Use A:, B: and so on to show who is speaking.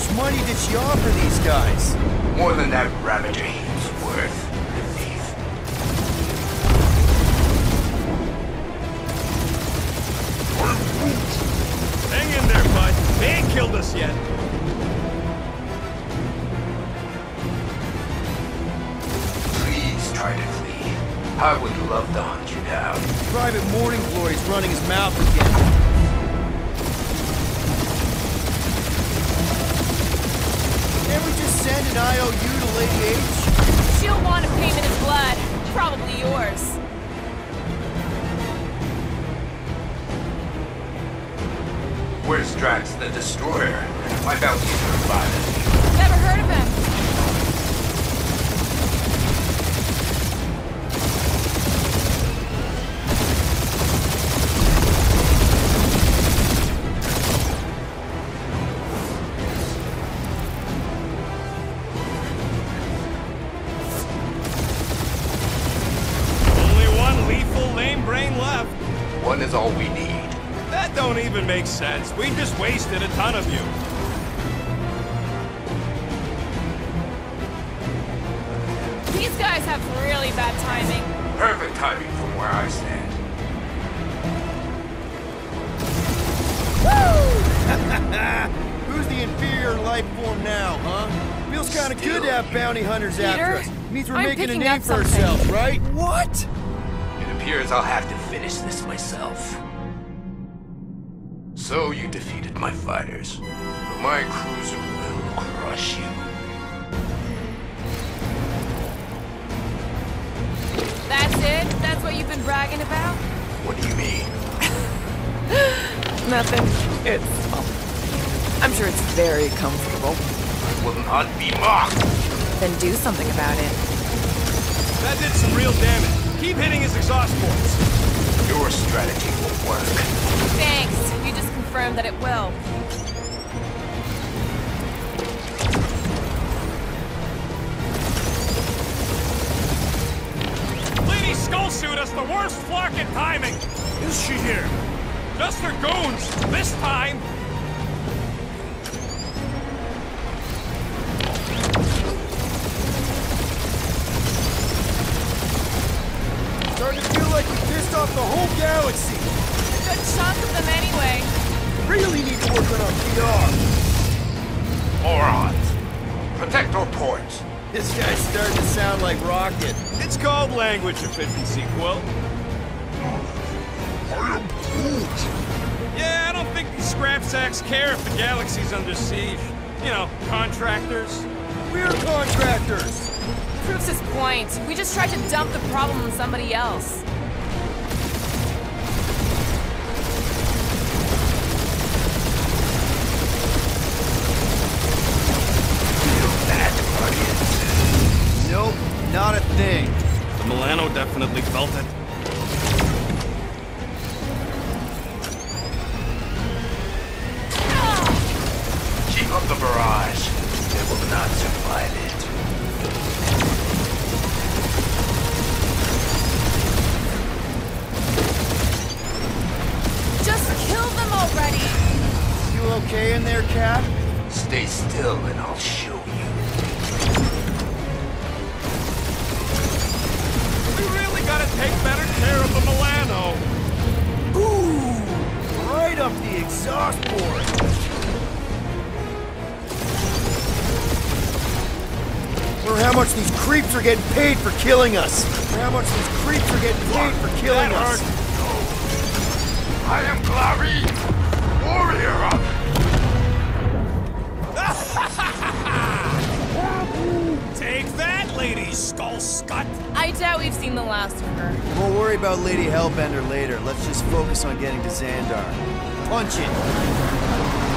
A: this? How much money did she offer these guys?
B: More than that Ravager he's worth. Thief.
C: Hang in there, bud. They ain't killed us yet.
B: Please try to flee. I would love to hunt you down.
A: Private Morning Glory's running his mouth again. Can't we just send an IOU to Lady H?
D: She'll want a payment in blood. Probably yours.
B: Where's Drax the Destroyer? My bounty's reviving.
D: Never heard of him.
C: Brain left.
B: One is all we need.
C: That don't even make sense. We just wasted a ton of you.
D: These guys have really bad timing.
B: Perfect timing from where I stand.
A: Who's the inferior life form now, huh? Feels kind of good to have bounty hunters after us. Means we're
D: I'm
A: making a name for
D: something.
A: ourselves, right? What?
B: It appears I'll have to finish this myself. So you defeated my fighters, but my cruiser will crush you.
D: That's it? That's what you've been bragging about?
B: What do you mean?
E: Nothing. It's. Well, I'm sure it's very comfortable.
B: I will not be mocked.
E: Then do something about it.
C: That did some real damage. Keep hitting his exhaust ports.
B: Your strategy will work.
D: Thanks. You just confirmed that it will.
C: Lady Skullsuit has the worst flocking timing. Is she here? Just her goons. This time.
A: Galaxy.
D: A good chunk of them anyway.
A: Really need to work on our PR.
B: Morons. Protect our ports.
A: This guy's starting to sound like Rocket.
C: It's called language efficiency, Quill. Yeah, I don't think these scrap sacks care if the galaxy's under siege. You know, contractors.
A: We're contractors.
D: Proves his point. We just tried to dump the problem on somebody else.
A: A thing.
C: The Milano definitely felt it.
B: Keep up the barrage. They will not survive it.
D: Just kill them already!
A: You okay in there, Cap?
B: Stay still and I'll show you.
C: Really gotta take better care of the Milano.
A: Ooh, right up the exhaust port. Or how much these creeps are getting paid for killing us. Or how much these creeps are getting paid for killing us.
B: I am Glory, warrior of...
C: Lady Skull Scut.
D: I doubt we've seen the last of her.
A: We'll worry about Lady Hellbender later. Let's just focus on getting to Xandar. Punch it.